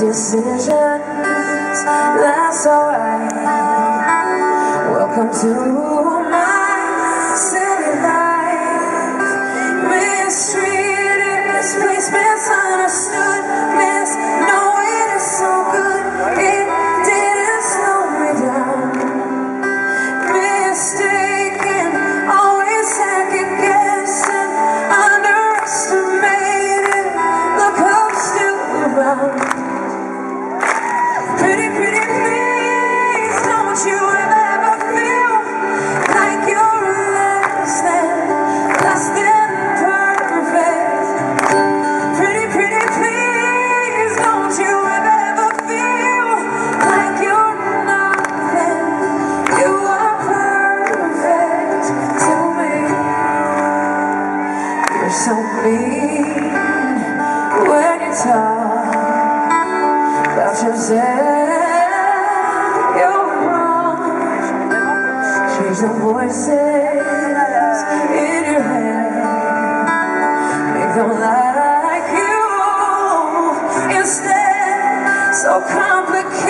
decisions, that's alright. Welcome to Pretty, pretty don't you ever feel like you're less than, less than perfect. Pretty, pretty please, don't you ever feel like you're nothing. You are perfect to me. You're so mean when you talk. Car je sais you're wrong. Change the voices in your head. Make them like you instead. So complicated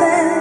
spend